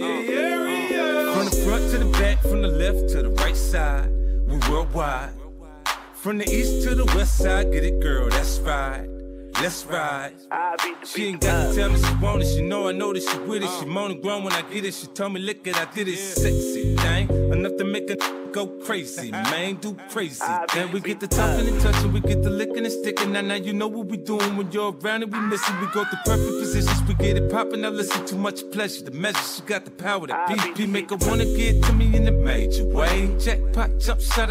Uh. From the front to the back, from the left to the right side, we worldwide. From the east to the west side, get it, girl, that's right. Let's ride. She ain't got to tell me she want it. She know I know that she with it. She moan and groan when I get it. She told me, look it, I did it. Sexy thing. Enough to make a go crazy. Man, do crazy. Then we get the talking and touching. We get the licking and sticking. Now, now you know what we doing. When you're around and we missing. We go through perfect positions. We get it popping. Now listen, too much pleasure. The measure, she got the power. The PP make her wanna get to me in a major way. Jackpot jump shot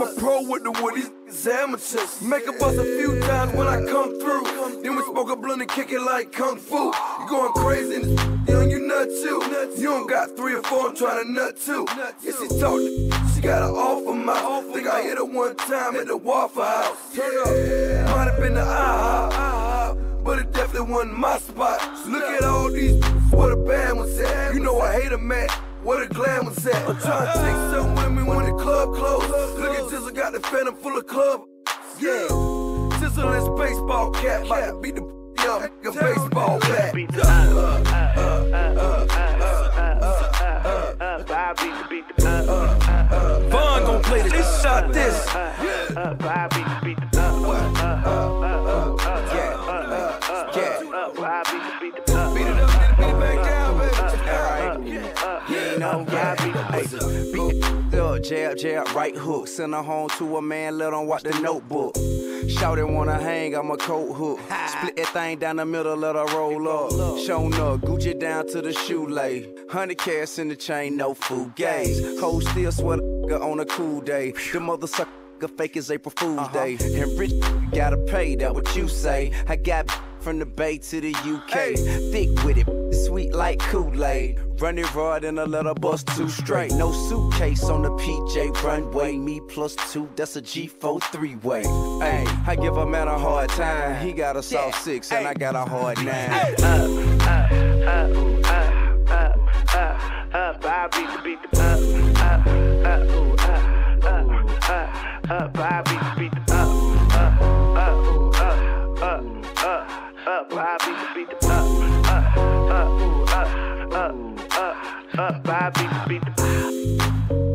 I'm a pro with the wood, these amateurs. Make a bust a few times when I come through. Then we smoke a blunt and kick it like kung fu. You going crazy in this young, you nut too. You don't got three or four, I'm trying to nut too. Yeah, she talk, she got an offer mouth. Think I hit her one time at the Waffle House. Turn up, might have been the IHOP, but it definitely wasn't my spot. Look at all these, what a band was at. You know I hate a man. Where the glam was at? I'm trying to take some with me when the club closed. Got the phantom full of club. Yeah. This baseball cap, about to beat the young baseball bat. Vaughn gon' play this. This shot this. Jab, jab, right hook. Send her home to a man, let him watch the notebook. Shout it wanna hang, I'm a coat hook. Split that thing down the middle, let her roll up. Shown up, Gucci down to the shoelace. Hundred cash in the chain, no food gaze. Hold still, sweat on a cool day. The mother sucker fake as April Fool's Day. And rich you gotta pay, that what you say. I got from the Bay to the UK. Thick with it, sweet like Kool-Aid. Running raw in a little bus too straight. No suitcase on the PJ runway. Me plus two, that's a G4 three way. Hey, I give a man a hard time. He got a soft six and I got a hard nine. Bobby beat the